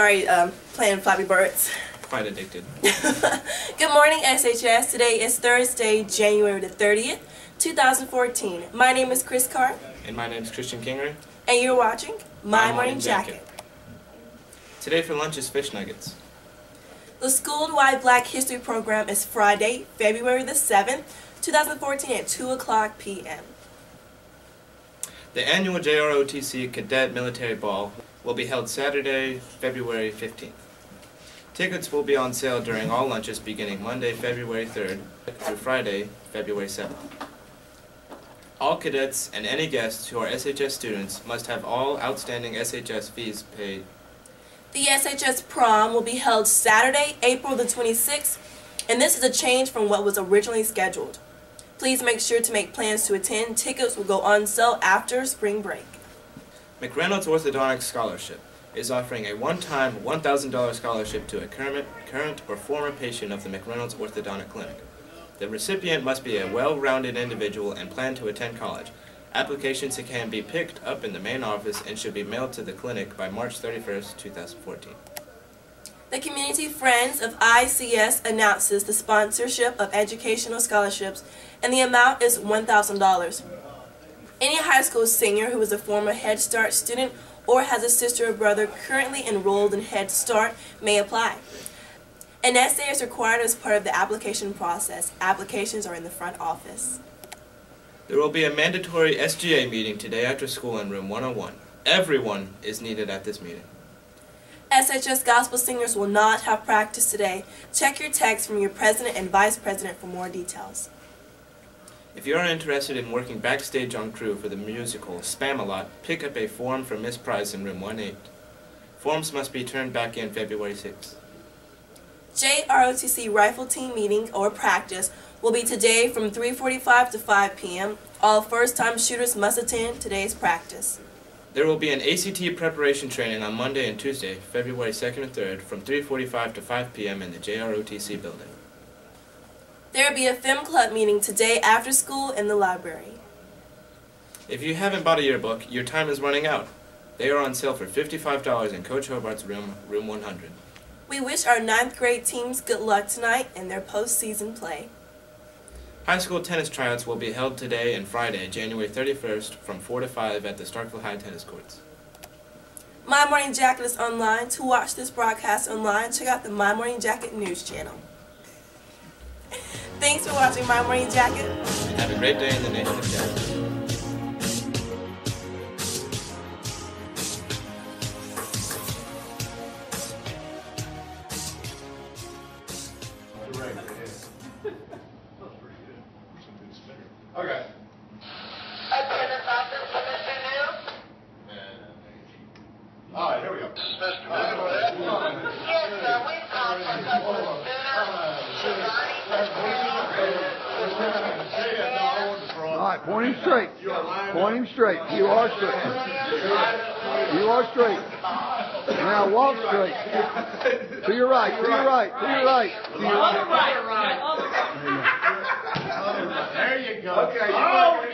Sorry, um, playing Flappy Birds. Quite addicted. Good morning, SHS. Today is Thursday, January the 30th, 2014. My name is Chris Carr, And my name is Christian Kingery. and you're watching My, My Morning, Jacket. Jacket. Today for lunch is fish nuggets. The school-wide Black History program is Friday, February the 7th, 2014 at 2 o'clock p.m. The annual JROTC Cadet Military Ball will be held Saturday, February 15th. Tickets will be on sale during all lunches beginning Monday, February 3rd through Friday, February 7th. All cadets and any guests who are SHS students must have all outstanding SHS fees paid. The SHS prom will be held Saturday, April the 26th, and this is a change from what was originally scheduled. Please make sure to make plans to attend. Tickets will go on sale after spring break. McReynolds Orthodontic Scholarship is offering a one-time $1,000 scholarship to a current, current or former patient of the McReynolds Orthodontic Clinic. The recipient must be a well-rounded individual and plan to attend college. Applications can be picked up in the main office and should be mailed to the clinic by March 31st, 2014. The Community Friends of ICS announces the sponsorship of educational scholarships, and the amount is $1,000. Any high school senior who is a former Head Start student or has a sister or brother currently enrolled in Head Start may apply. An essay is required as part of the application process. Applications are in the front office. There will be a mandatory SGA meeting today after school in room 101. Everyone is needed at this meeting. SHS Gospel Singers will not have practice today. Check your text from your president and vice president for more details. If you are interested in working backstage on crew for the musical Spamalot, pick up a form from Miss Price in room 18. Forms must be turned back in February 6th. JROTC Rifle Team meeting or practice will be today from 3:45 to 5 p.m. All first-time shooters must attend today's practice. There will be an ACT preparation training on Monday and Tuesday, February 2nd and 3rd, from 3:45 to 5 p.m. in the JROTC building. There will be a film club meeting today after school in the library. If you haven't bought a yearbook, your time is running out. They are on sale for $55 in Coach Hobart's room, room 100. We wish our ninth grade teams good luck tonight in their postseason play. High school tennis tryouts will be held today and Friday, January 31st, from 4 to 5 at the Starkville High Tennis Courts. My Morning Jacket is online. To watch this broadcast online, check out the My Morning Jacket news channel. Thanks for watching My Morning Jacket. Have a great day in the nation. All right, point him straight. Point him straight. You are straight. You are straight. Now walk straight. To your right. To your right. To your right. To your right. There you go. Okay, oh,